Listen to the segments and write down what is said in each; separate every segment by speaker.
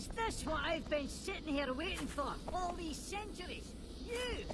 Speaker 1: Is this what I've been sitting here waiting for all these centuries? You!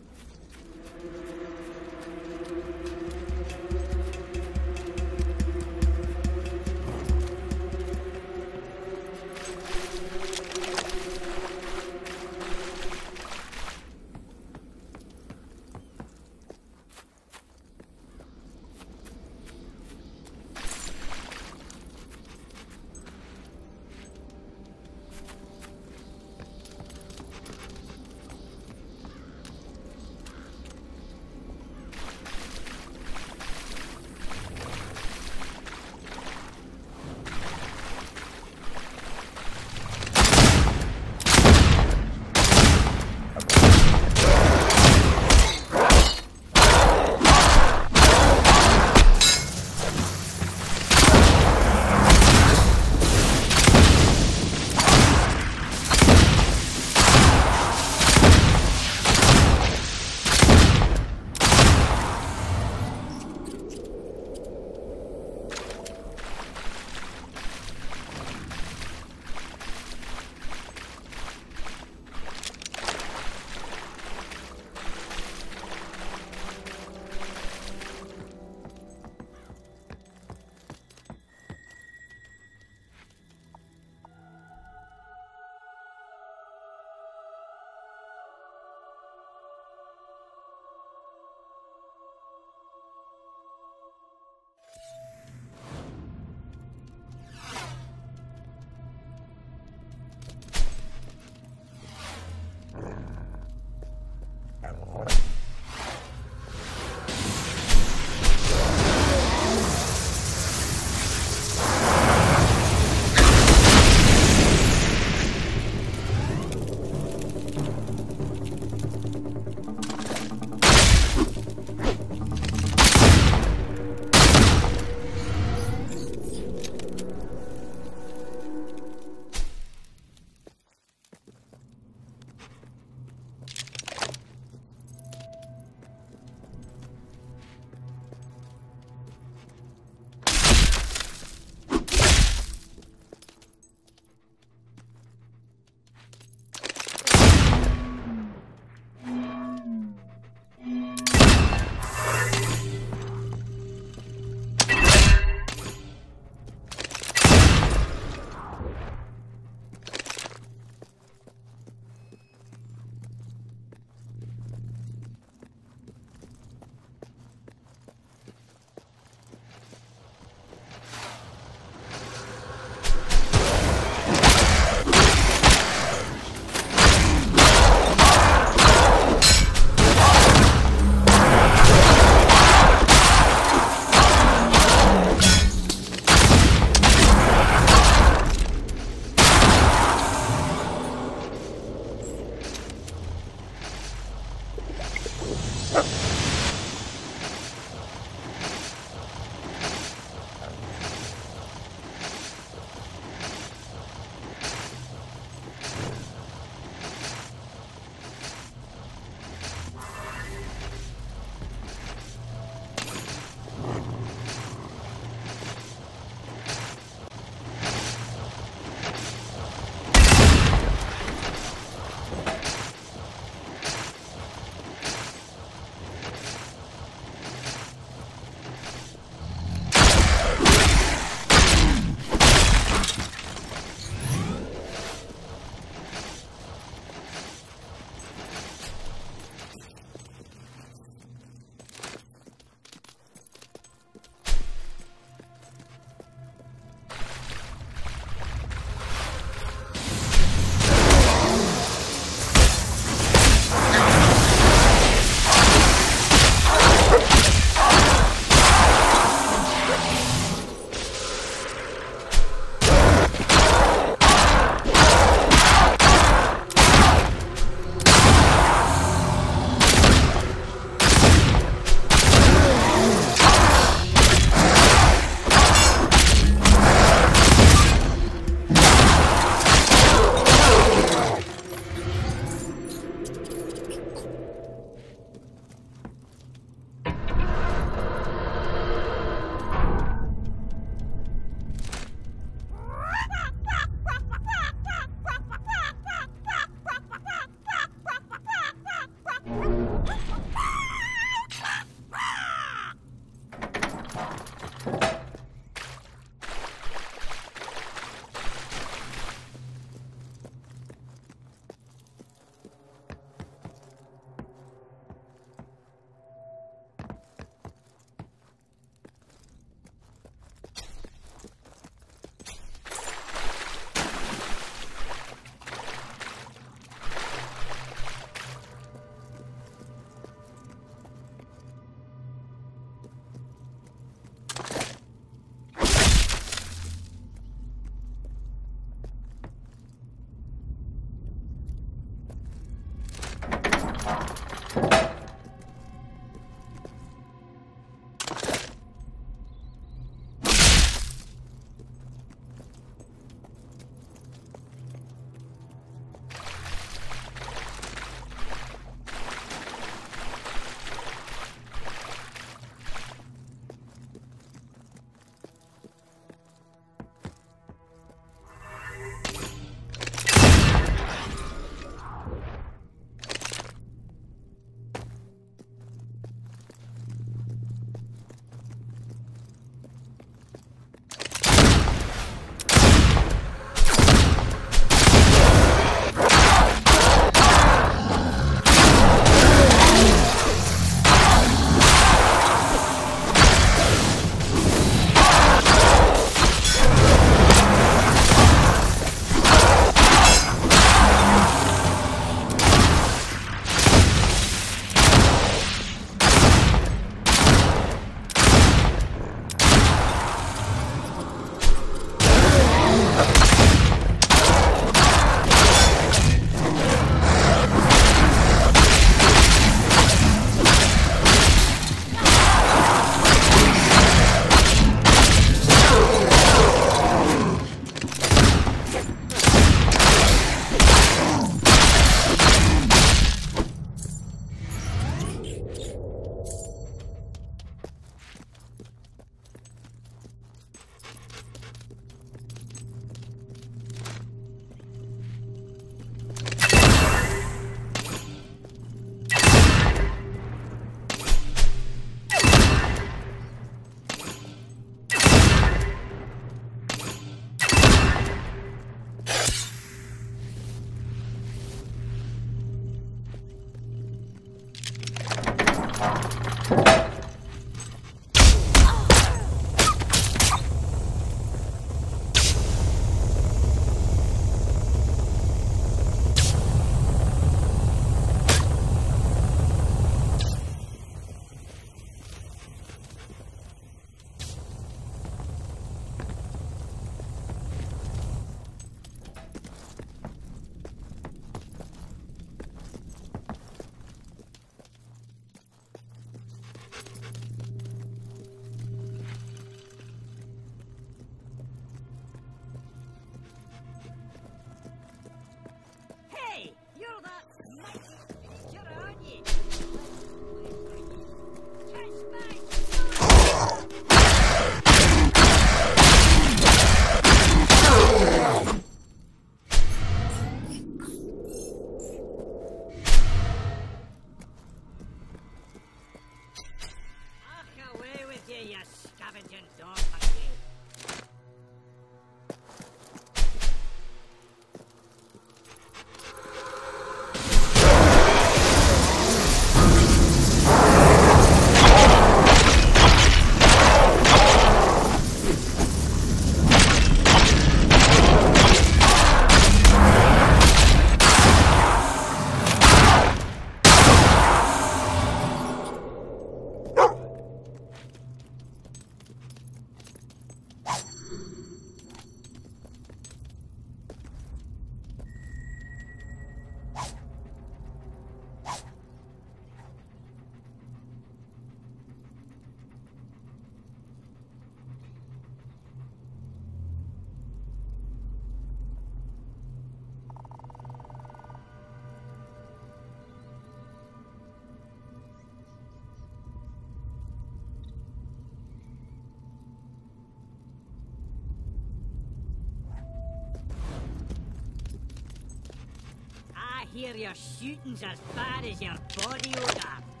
Speaker 1: I hear your shooting's as bad as your body odor.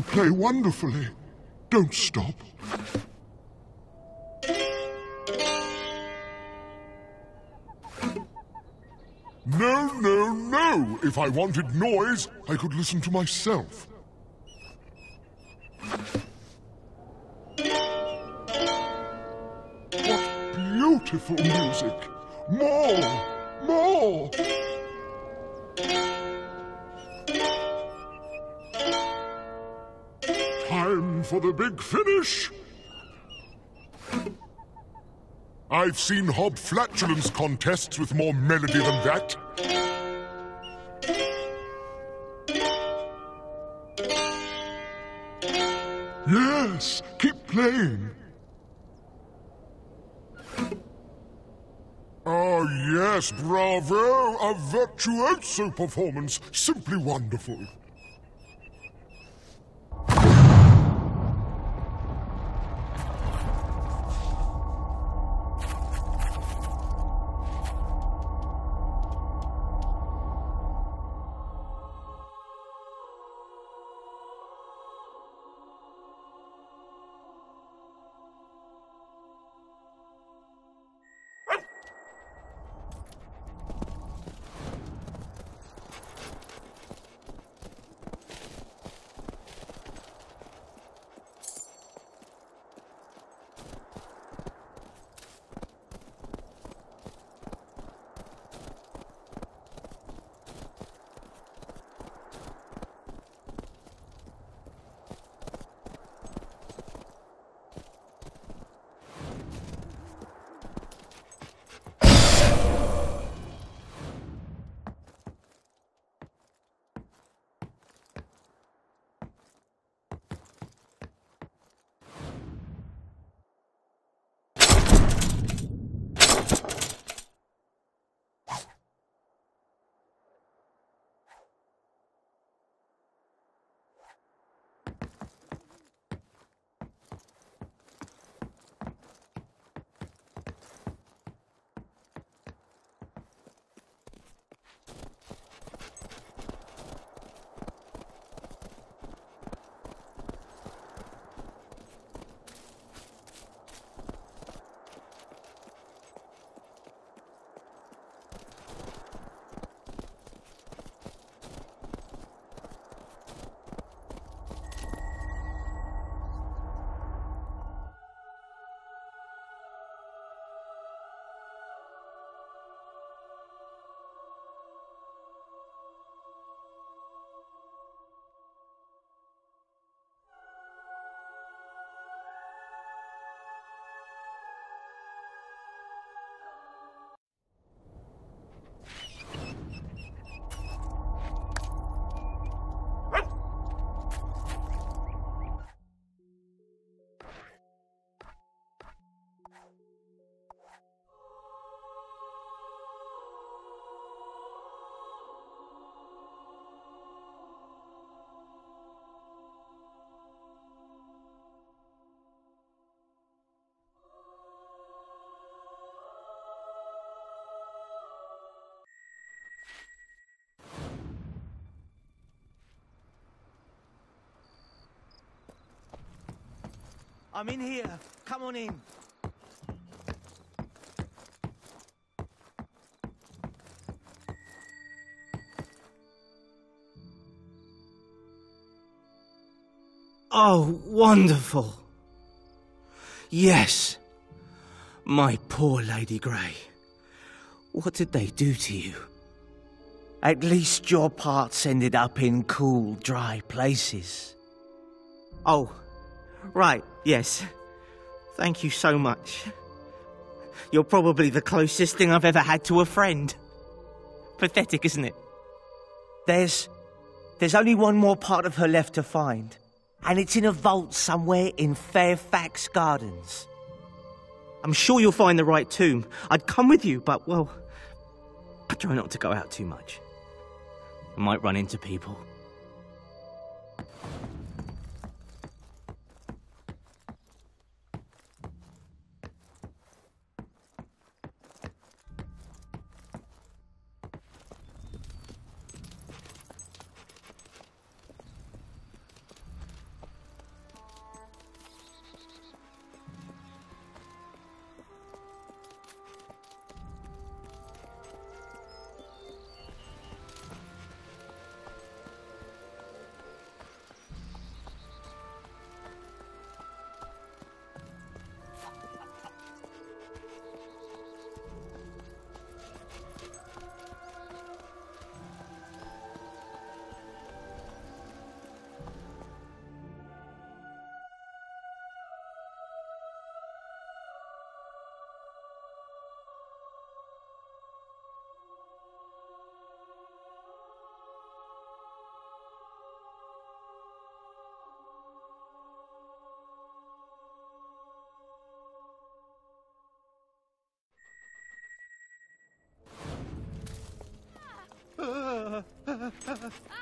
Speaker 2: You play wonderfully. Don't stop. No, no, no! If I wanted noise, I could listen to myself. What beautiful music! More! More! For the big finish! I've seen Hob flatulence contests with more melody than that. Yes, keep playing. Oh, yes, bravo! A virtuoso performance. Simply wonderful.
Speaker 3: I'm in here. Come on in. Oh, wonderful. Yes. My poor Lady Grey. What did they do to you? At least your parts ended up in cool, dry places. Oh, right, yes. Thank you so much. You're probably the closest thing I've ever had to a friend. Pathetic, isn't it? There's. There's only one more part of her left to find, and it's in a vault somewhere in Fairfax Gardens. I'm sure you'll find the right tomb. I'd come with you, but, well, I try not to go out too much. I might run into people.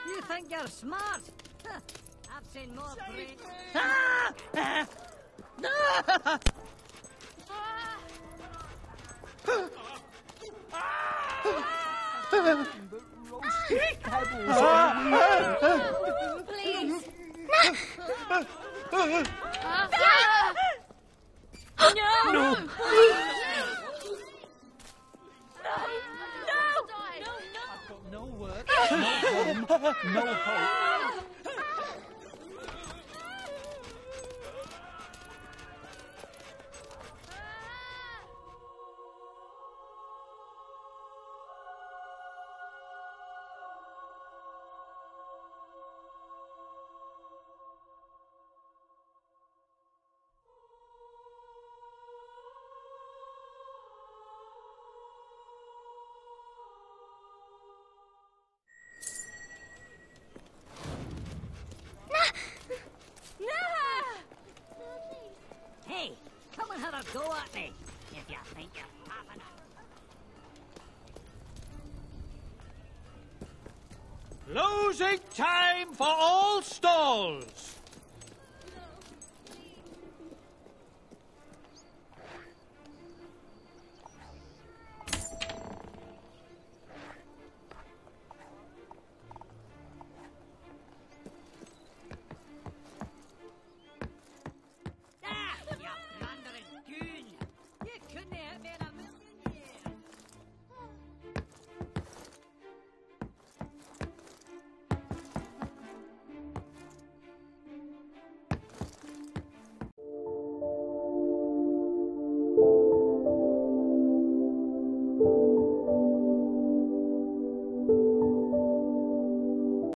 Speaker 1: You think you're smart? Huh, I've seen more brains.
Speaker 4: Please. no. No.
Speaker 5: No no hope.
Speaker 1: Me, if you think you're.
Speaker 5: Losing time for all stalls.